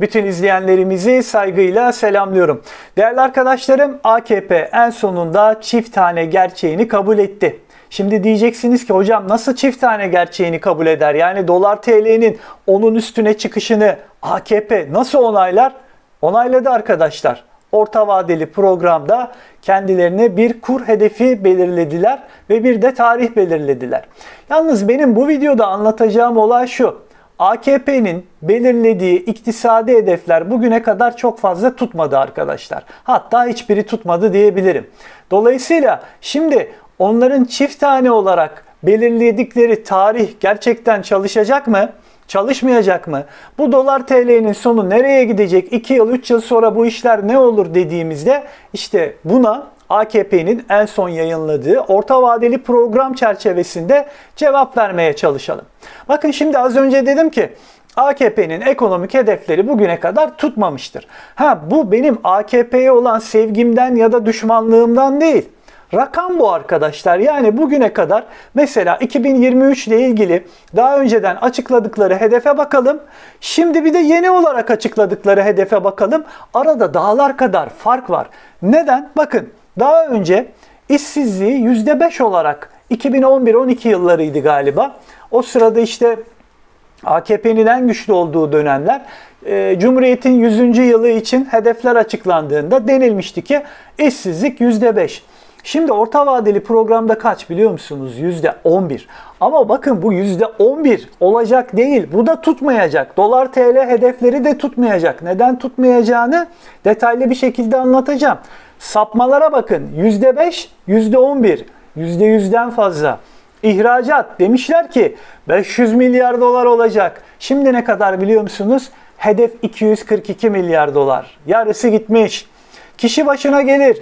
Bütün izleyenlerimizi saygıyla selamlıyorum. Değerli arkadaşlarım AKP en sonunda çift tane gerçeğini kabul etti. Şimdi diyeceksiniz ki hocam nasıl çift tane gerçeğini kabul eder? Yani dolar TL'nin onun üstüne çıkışını AKP nasıl onaylar? Onayladı arkadaşlar. Orta vadeli programda kendilerine bir kur hedefi belirlediler ve bir de tarih belirlediler. Yalnız benim bu videoda anlatacağım olay şu. AKP'nin belirlediği iktisadi hedefler bugüne kadar çok fazla tutmadı arkadaşlar. Hatta hiçbiri tutmadı diyebilirim. Dolayısıyla şimdi onların çift tane olarak belirledikleri tarih gerçekten çalışacak mı? Çalışmayacak mı? Bu dolar TL'nin sonu nereye gidecek? 2 yıl 3 yıl sonra bu işler ne olur dediğimizde işte buna AKP'nin en son yayınladığı orta vadeli program çerçevesinde cevap vermeye çalışalım. Bakın şimdi az önce dedim ki AKP'nin ekonomik hedefleri bugüne kadar tutmamıştır. Ha bu benim AKP'ye olan sevgimden ya da düşmanlığımdan değil. Rakam bu arkadaşlar. Yani bugüne kadar mesela 2023 ile ilgili daha önceden açıkladıkları hedefe bakalım. Şimdi bir de yeni olarak açıkladıkları hedefe bakalım. Arada dağlar kadar fark var. Neden? Bakın daha önce işsizliği %5 olarak 2011-12 yıllarıydı galiba. O sırada işte AKP'nin en güçlü olduğu dönemler e, Cumhuriyet'in 100. yılı için hedefler açıklandığında denilmişti ki işsizlik %5. Şimdi orta vadeli programda kaç biliyor musunuz? %11. Ama bakın bu %11 olacak değil. Bu da tutmayacak. Dolar TL hedefleri de tutmayacak. Neden tutmayacağını detaylı bir şekilde anlatacağım. Sapmalara bakın. %5, %11, %100'den fazla. İhracat demişler ki 500 milyar dolar olacak. Şimdi ne kadar biliyor musunuz? Hedef 242 milyar dolar. Yarısı gitmiş. Kişi başına gelir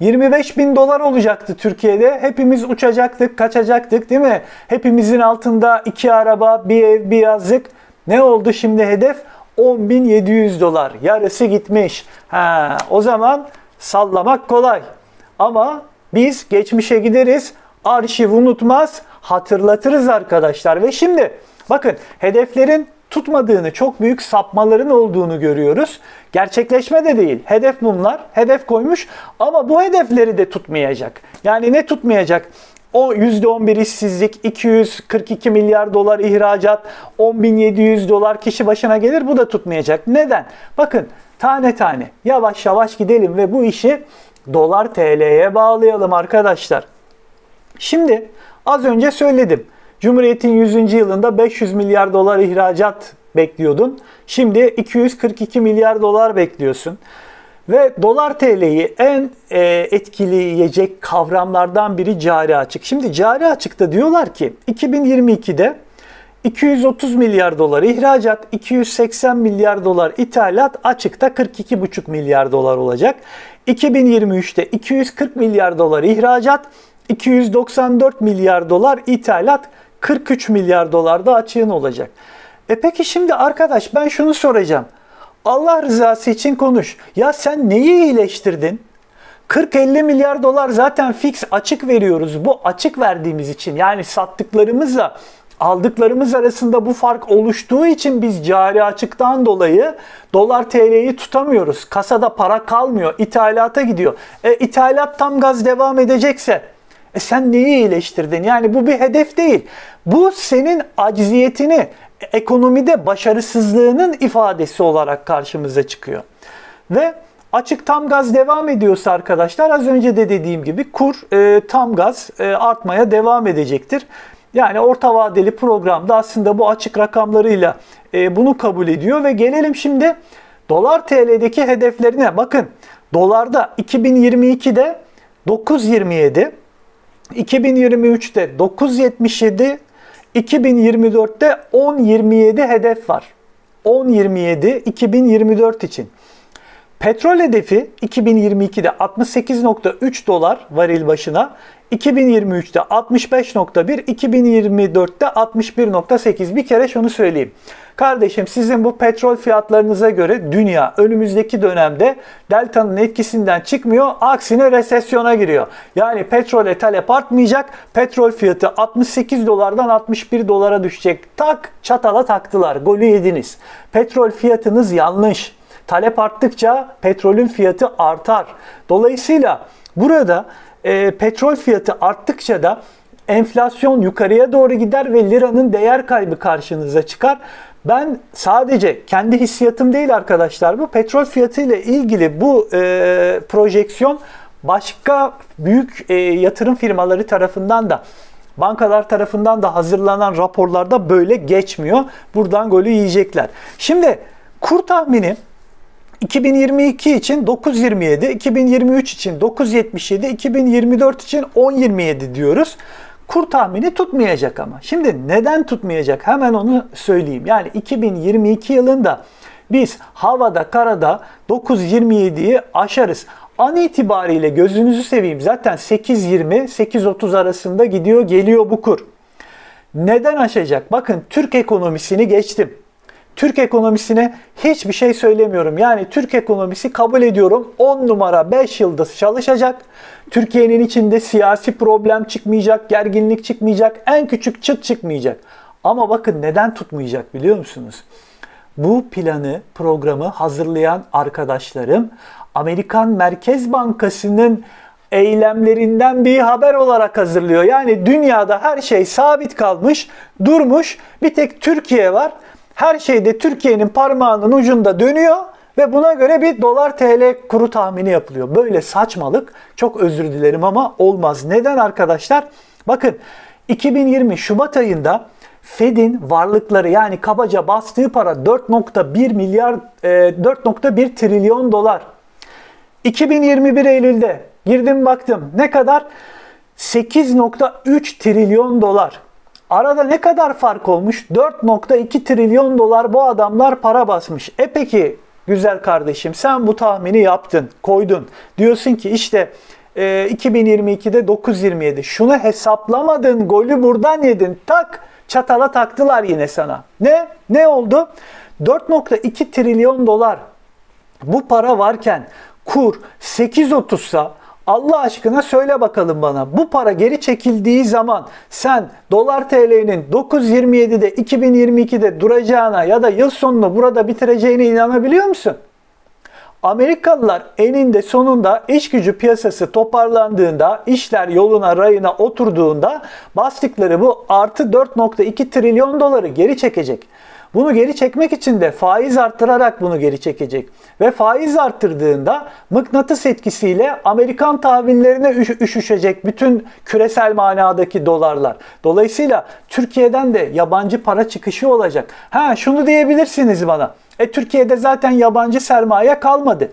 25 bin dolar olacaktı Türkiye'de. Hepimiz uçacaktık, kaçacaktık değil mi? Hepimizin altında iki araba, bir ev, bir yazlık. Ne oldu şimdi hedef? 10.700 dolar. Yarısı gitmiş. Ha, o zaman sallamak kolay. Ama biz geçmişe gideriz, arşiv unutmaz, hatırlatırız arkadaşlar. Ve şimdi bakın hedeflerin tutmadığını, çok büyük sapmaların olduğunu görüyoruz. Gerçekleşme de değil. Hedef bunlar. Hedef koymuş ama bu hedefleri de tutmayacak. Yani ne tutmayacak? O %11 işsizlik, 242 milyar dolar ihracat, 10.700 dolar kişi başına gelir. Bu da tutmayacak. Neden? Bakın tane tane yavaş yavaş gidelim ve bu işi dolar TL'ye bağlayalım arkadaşlar. Şimdi az önce söyledim. Cumhuriyet'in 100. yılında 500 milyar dolar ihracat bekliyordun. Şimdi 242 milyar dolar bekliyorsun. Ve dolar TL'yi en e, etkileyecek kavramlardan biri cari açık. Şimdi cari açıkta diyorlar ki 2022'de 230 milyar dolar ihracat, 280 milyar dolar ithalat, açıkta 42,5 milyar dolar olacak. 2023'te 240 milyar dolar ihracat, 294 milyar dolar ithalat, 43 milyar dolar da açığın olacak. E peki şimdi arkadaş ben şunu soracağım. Allah rızası için konuş. Ya sen neyi iyileştirdin? 40-50 milyar dolar zaten fix açık veriyoruz. Bu açık verdiğimiz için yani sattıklarımızla aldıklarımız arasında bu fark oluştuğu için biz cari açıktan dolayı dolar TL'yi tutamıyoruz. Kasada para kalmıyor. İthalata gidiyor. E ithalat tam gaz devam edecekse e sen neyi iyileştirdin? Yani bu bir hedef değil. Bu senin acziyetini, ekonomide başarısızlığının ifadesi olarak karşımıza çıkıyor. Ve açık tam gaz devam ediyorsa arkadaşlar az önce de dediğim gibi kur e, tam gaz e, artmaya devam edecektir. Yani orta vadeli programda aslında bu açık rakamlarıyla e, bunu kabul ediyor ve gelelim şimdi dolar TL'deki hedeflerine. Bakın dolarda 2022'de 9.27, 2023'te 9.77, 2024'te 10.27 hedef var. 10.27 2024 için. Petrol hedefi 2022'de 68.3 dolar varil başına, 2023'te 65.1, 2024'te 61.8. Bir kere şunu söyleyeyim. Kardeşim sizin bu petrol fiyatlarınıza göre dünya önümüzdeki dönemde delta'nın etkisinden çıkmıyor. Aksine resesyona giriyor. Yani petrole talep artmayacak. Petrol fiyatı 68 dolardan 61 dolara düşecek. Tak çatala taktılar. Golü yediniz. Petrol fiyatınız yanlış. Talep arttıkça petrolün fiyatı artar. Dolayısıyla burada e, petrol fiyatı arttıkça da enflasyon yukarıya doğru gider ve liranın değer kaybı karşınıza çıkar. Ben sadece kendi hissiyatım değil arkadaşlar bu petrol fiyatı ile ilgili bu e, projeksiyon başka büyük e, yatırım firmaları tarafından da bankalar tarafından da hazırlanan raporlarda böyle geçmiyor. Buradan golü yiyecekler. Şimdi kur tahmini 2022 için 9.27, 2023 için 9.77, 2024 için 10.27 diyoruz. Kur tahmini tutmayacak ama. Şimdi neden tutmayacak? Hemen onu söyleyeyim. Yani 2022 yılında biz havada, karada 9.27'yi aşarız. An itibariyle gözünüzü seveyim zaten 8.20-8.30 arasında gidiyor geliyor bu kur. Neden aşacak? Bakın Türk ekonomisini geçtim. Türk ekonomisine hiçbir şey söylemiyorum. Yani Türk ekonomisi kabul ediyorum 10 numara 5 yıldız çalışacak. Türkiye'nin içinde siyasi problem çıkmayacak, gerginlik çıkmayacak, en küçük çıt çıkmayacak. Ama bakın neden tutmayacak biliyor musunuz? Bu planı, programı hazırlayan arkadaşlarım Amerikan Merkez Bankası'nın eylemlerinden bir haber olarak hazırlıyor. Yani dünyada her şey sabit kalmış, durmuş. Bir tek Türkiye var. Her şeyde Türkiye'nin parmağının ucunda dönüyor ve buna göre bir dolar TL kuru tahmini yapılıyor. Böyle saçmalık çok özür dilerim ama olmaz. Neden arkadaşlar? Bakın 2020 Şubat ayında Fed'in varlıkları yani kabaca bastığı para 4.1 milyar 4.1 e, trilyon dolar. 2021 Eylül'de girdim baktım ne kadar? 8.3 trilyon dolar. Arada ne kadar fark olmuş? 4.2 trilyon dolar bu adamlar para basmış. E peki güzel kardeşim sen bu tahmini yaptın, koydun. Diyorsun ki işte e, 2022'de 9.27. Şunu hesaplamadın, golü buradan yedin. Tak çatala taktılar yine sana. Ne? Ne oldu? 4.2 trilyon dolar bu para varken kur 8.30'sa Allah aşkına söyle bakalım bana bu para geri çekildiği zaman sen dolar TL'nin 9.27'de 2022'de duracağına ya da yıl sonunu burada bitireceğine inanabiliyor musun? Amerikalılar eninde sonunda iş gücü piyasası toparlandığında, işler yoluna rayına oturduğunda bastıkları bu artı 4.2 trilyon doları geri çekecek. Bunu geri çekmek için de faiz arttırarak bunu geri çekecek. Ve faiz arttırdığında mıknatıs etkisiyle Amerikan tahvillerine üşüşecek bütün küresel manadaki dolarlar. Dolayısıyla Türkiye'den de yabancı para çıkışı olacak. Ha şunu diyebilirsiniz bana. E Türkiye'de zaten yabancı sermaye kalmadı.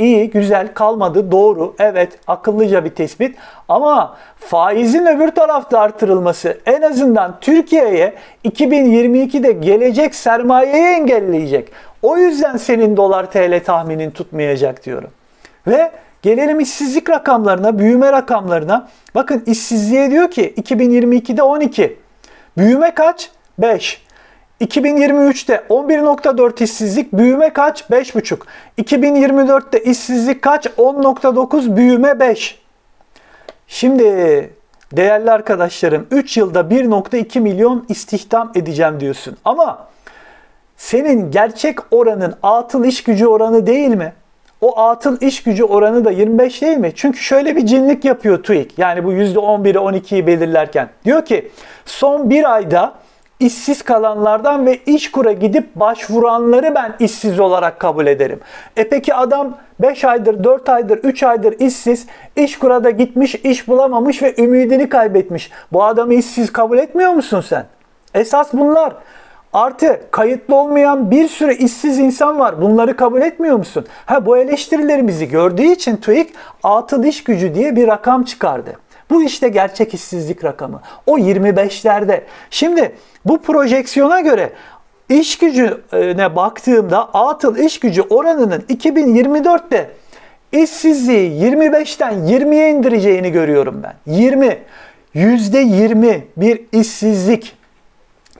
İyi, güzel, kalmadı, doğru, evet, akıllıca bir tespit. Ama faizin öbür tarafta artırılması en azından Türkiye'ye 2022'de gelecek sermayeyi engelleyecek. O yüzden senin dolar TL tahminin tutmayacak diyorum. Ve gelelim işsizlik rakamlarına, büyüme rakamlarına. Bakın işsizliğe diyor ki 2022'de 12. Büyüme kaç? 5. 2023'te 11.4 işsizlik, büyüme kaç? 5.5. 2024'te işsizlik kaç? 10.9, büyüme 5. Şimdi değerli arkadaşlarım 3 yılda 1.2 milyon istihdam edeceğim diyorsun. Ama senin gerçek oranın atıl iş gücü oranı değil mi? O atıl iş gücü oranı da 25 değil mi? Çünkü şöyle bir cinlik yapıyor TÜİK. Yani bu %11'i 12'yi belirlerken. Diyor ki son bir ayda işsiz kalanlardan ve iş kura gidip başvuranları ben işsiz olarak kabul ederim. E peki adam 5 aydır, 4 aydır, 3 aydır işsiz, iş kurada gitmiş, iş bulamamış ve ümidini kaybetmiş. Bu adamı işsiz kabul etmiyor musun sen? Esas bunlar. Artı kayıtlı olmayan bir sürü işsiz insan var. Bunları kabul etmiyor musun? Ha bu eleştirilerimizi gördüğü için TÜİK atıl iş gücü diye bir rakam çıkardı. Bu işte gerçek işsizlik rakamı. O 25'lerde. Şimdi bu projeksiyona göre iş gücüne baktığımda atıl iş gücü oranının 2024'te işsizliği 25'ten 20'ye indireceğini görüyorum ben. 20. %20 bir işsizlik.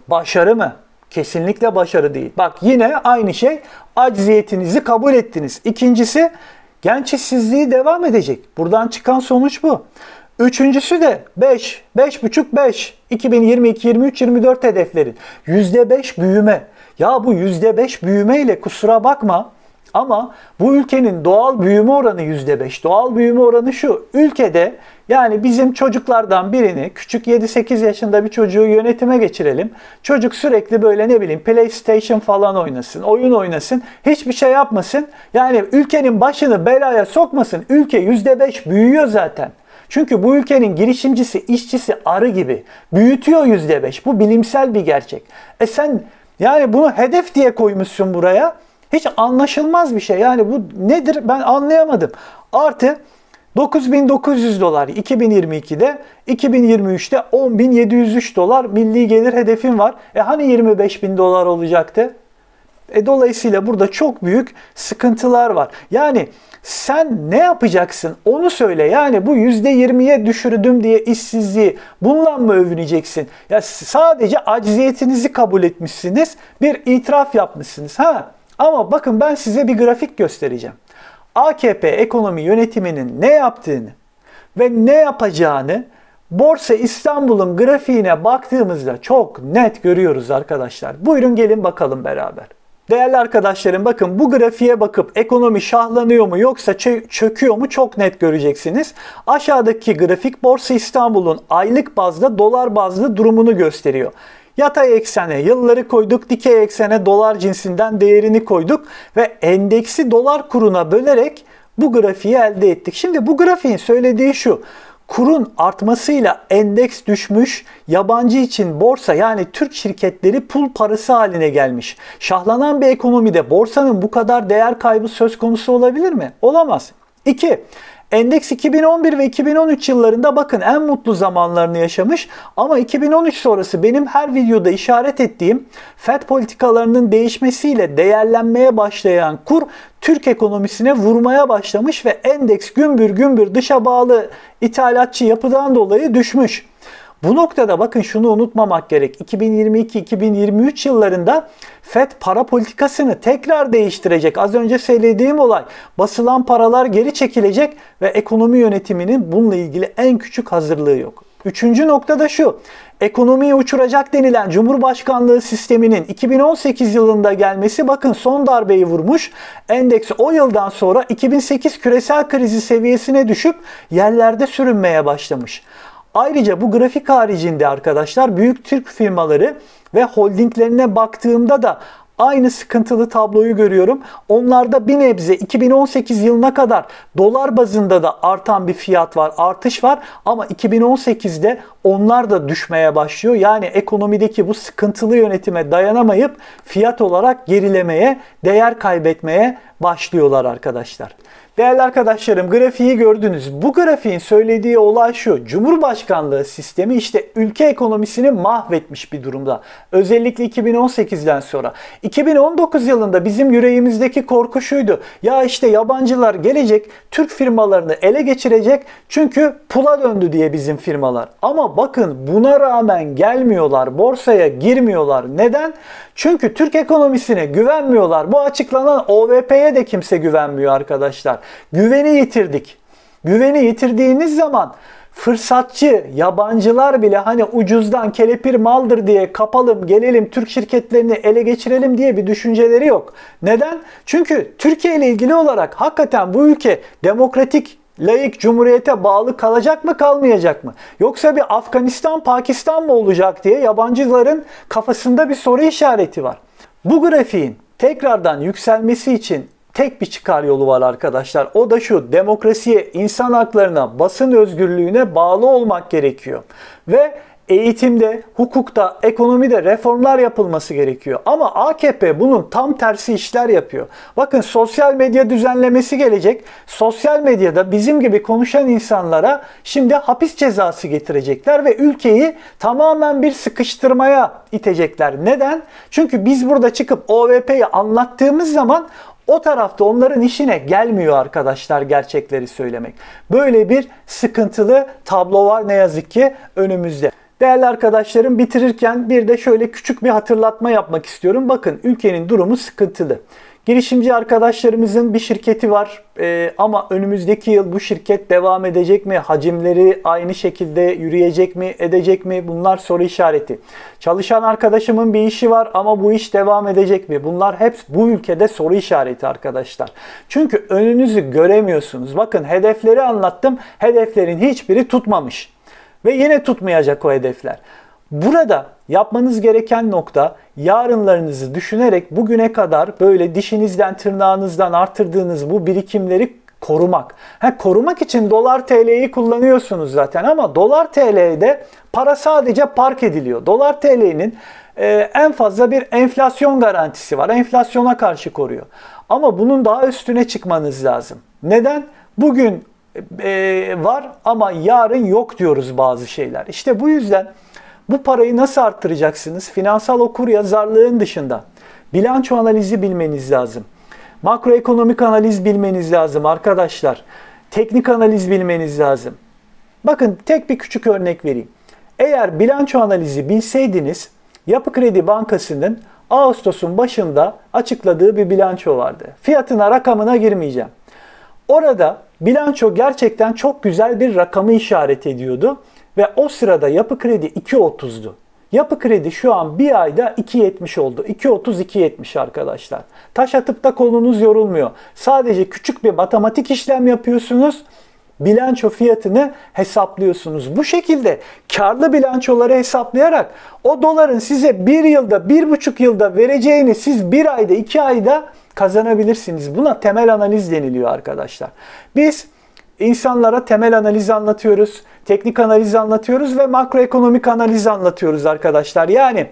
Başarı mı? Kesinlikle başarı değil. Bak yine aynı şey acziyetinizi kabul ettiniz. İkincisi genç işsizliği devam edecek. Buradan çıkan sonuç bu. Üçüncüsü de 5, 5,5, 5. 2022, 23, 24 hedeflerin. %5 büyüme. Ya bu %5 büyümeyle kusura bakma ama bu ülkenin doğal büyüme oranı %5. Doğal büyüme oranı şu. Ülkede yani bizim çocuklardan birini küçük 7-8 yaşında bir çocuğu yönetime geçirelim. Çocuk sürekli böyle ne bileyim PlayStation falan oynasın, oyun oynasın, hiçbir şey yapmasın. Yani ülkenin başını belaya sokmasın. Ülke %5 büyüyor zaten. Çünkü bu ülkenin girişimcisi, işçisi arı gibi. Büyütüyor %5. Bu bilimsel bir gerçek. E sen yani bunu hedef diye koymuşsun buraya. Hiç anlaşılmaz bir şey. Yani bu nedir ben anlayamadım. Artı 9900 dolar 2022'de, 2023'te 10.703 dolar milli gelir hedefim var. E hani 25.000 dolar olacaktı? E dolayısıyla burada çok büyük sıkıntılar var. Yani sen ne yapacaksın onu söyle. Yani bu %20'ye düşürdüm diye işsizliği bununla mı övüneceksin? Ya sadece acziyetinizi kabul etmişsiniz. Bir itiraf yapmışsınız. Ha ama bakın ben size bir grafik göstereceğim. AKP ekonomi yönetiminin ne yaptığını ve ne yapacağını Borsa İstanbul'un grafiğine baktığımızda çok net görüyoruz arkadaşlar. Buyurun gelin bakalım beraber. Değerli arkadaşlarım bakın bu grafiğe bakıp ekonomi şahlanıyor mu yoksa çöküyor mu çok net göreceksiniz. Aşağıdaki grafik Borsa İstanbul'un aylık bazda dolar bazlı durumunu gösteriyor. Yatay eksene yılları koyduk, dikey eksene dolar cinsinden değerini koyduk ve endeksi dolar kuruna bölerek bu grafiği elde ettik. Şimdi bu grafiğin söylediği şu. Kurun artmasıyla endeks düşmüş, yabancı için borsa yani Türk şirketleri pul parası haline gelmiş. Şahlanan bir ekonomide borsanın bu kadar değer kaybı söz konusu olabilir mi? Olamaz. 2. Endeks 2011 ve 2013 yıllarında bakın en mutlu zamanlarını yaşamış ama 2013 sonrası benim her videoda işaret ettiğim FED politikalarının değişmesiyle değerlenmeye başlayan kur Türk ekonomisine vurmaya başlamış ve endeks gümbür gümbür dışa bağlı ithalatçı yapıdan dolayı düşmüş. Bu noktada bakın şunu unutmamak gerek. 2022-2023 yıllarında FED para politikasını tekrar değiştirecek. Az önce söylediğim olay. Basılan paralar geri çekilecek ve ekonomi yönetiminin bununla ilgili en küçük hazırlığı yok. Üçüncü nokta da şu. Ekonomiyi uçuracak denilen Cumhurbaşkanlığı sisteminin 2018 yılında gelmesi bakın son darbeyi vurmuş. Endeks o yıldan sonra 2008 küresel krizi seviyesine düşüp yerlerde sürünmeye başlamış. Ayrıca bu grafik haricinde arkadaşlar büyük Türk firmaları ve holdinglerine baktığımda da aynı sıkıntılı tabloyu görüyorum. Onlarda bir nebze 2018 yılına kadar dolar bazında da artan bir fiyat var, artış var ama 2018'de onlar da düşmeye başlıyor. Yani ekonomideki bu sıkıntılı yönetime dayanamayıp fiyat olarak gerilemeye, değer kaybetmeye başlıyorlar arkadaşlar. Değerli arkadaşlarım grafiği gördünüz. Bu grafiğin söylediği olay şu. Cumhurbaşkanlığı sistemi işte ülke ekonomisini mahvetmiş bir durumda. Özellikle 2018'den sonra. 2019 yılında bizim yüreğimizdeki korku şuydu. Ya işte yabancılar gelecek, Türk firmalarını ele geçirecek. Çünkü pula döndü diye bizim firmalar. Ama bakın buna rağmen gelmiyorlar. Borsaya girmiyorlar. Neden? Çünkü Türk ekonomisine güvenmiyorlar. Bu açıklanan OVP'ye de kimse güvenmiyor arkadaşlar. Güveni yitirdik. Güveni yitirdiğiniz zaman fırsatçı yabancılar bile hani ucuzdan kelepir maldır diye kapalım gelelim Türk şirketlerini ele geçirelim diye bir düşünceleri yok. Neden? Çünkü Türkiye ile ilgili olarak hakikaten bu ülke demokratik layık cumhuriyete bağlı kalacak mı kalmayacak mı? Yoksa bir Afganistan Pakistan mı olacak diye yabancıların kafasında bir soru işareti var. Bu grafiğin tekrardan yükselmesi için tek bir çıkar yolu var arkadaşlar. O da şu demokrasiye, insan haklarına, basın özgürlüğüne bağlı olmak gerekiyor. Ve eğitimde, hukukta, ekonomide reformlar yapılması gerekiyor. Ama AKP bunun tam tersi işler yapıyor. Bakın sosyal medya düzenlemesi gelecek. Sosyal medyada bizim gibi konuşan insanlara şimdi hapis cezası getirecekler ve ülkeyi tamamen bir sıkıştırmaya itecekler. Neden? Çünkü biz burada çıkıp OVP'yi anlattığımız zaman o tarafta onların işine gelmiyor arkadaşlar gerçekleri söylemek. Böyle bir sıkıntılı tablo var ne yazık ki önümüzde. Değerli arkadaşlarım bitirirken bir de şöyle küçük bir hatırlatma yapmak istiyorum. Bakın ülkenin durumu sıkıntılı. Girişimci arkadaşlarımızın bir şirketi var ee, ama önümüzdeki yıl bu şirket devam edecek mi? Hacimleri aynı şekilde yürüyecek mi? Edecek mi? Bunlar soru işareti. Çalışan arkadaşımın bir işi var ama bu iş devam edecek mi? Bunlar hep bu ülkede soru işareti arkadaşlar. Çünkü önünüzü göremiyorsunuz. Bakın hedefleri anlattım. Hedeflerin hiçbiri tutmamış. Ve yine tutmayacak o hedefler. Burada yapmanız gereken nokta yarınlarınızı düşünerek bugüne kadar böyle dişinizden tırnağınızdan artırdığınız bu birikimleri korumak. Ha, korumak için dolar TL'yi kullanıyorsunuz zaten ama dolar TL'de para sadece park ediliyor. Dolar TL'nin e, en fazla bir enflasyon garantisi var. Enflasyona karşı koruyor. Ama bunun daha üstüne çıkmanız lazım. Neden? Bugün e, var ama yarın yok diyoruz bazı şeyler. İşte bu yüzden bu parayı nasıl arttıracaksınız? Finansal okur yazarlığın dışında bilanço analizi bilmeniz lazım. Makroekonomik analiz bilmeniz lazım arkadaşlar. Teknik analiz bilmeniz lazım. Bakın tek bir küçük örnek vereyim. Eğer bilanço analizi bilseydiniz Yapı Kredi Bankası'nın Ağustos'un başında açıkladığı bir bilanço vardı. Fiyatına rakamına girmeyeceğim. Orada bilanço gerçekten çok güzel bir rakamı işaret ediyordu. Ve o sırada yapı kredi 2.30'du. Yapı kredi şu an bir ayda 2.70 oldu. 2.30 2.70 arkadaşlar. Taş atıp da kolunuz yorulmuyor. Sadece küçük bir matematik işlem yapıyorsunuz. Bilanço fiyatını hesaplıyorsunuz. Bu şekilde karlı bilançoları hesaplayarak o doların size bir yılda, bir buçuk yılda vereceğini siz bir ayda, iki ayda kazanabilirsiniz. Buna temel analiz deniliyor arkadaşlar. Biz insanlara temel analiz anlatıyoruz, teknik analiz anlatıyoruz ve makroekonomik analiz anlatıyoruz arkadaşlar. Yani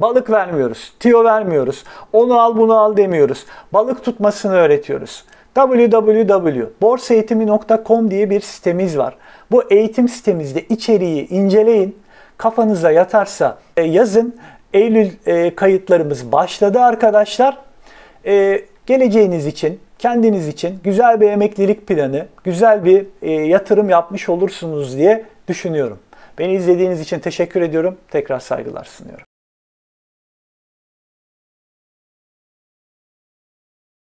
balık vermiyoruz, tiyo vermiyoruz, onu al bunu al demiyoruz. Balık tutmasını öğretiyoruz. www.borsaeğitimi.com diye bir sitemiz var. Bu eğitim sitemizde içeriği inceleyin. Kafanıza yatarsa e, yazın. Eylül e, kayıtlarımız başladı arkadaşlar. E, geleceğiniz için kendiniz için güzel bir emeklilik planı, güzel bir e, yatırım yapmış olursunuz diye düşünüyorum. Beni izlediğiniz için teşekkür ediyorum. Tekrar saygılar sunuyorum.